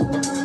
Música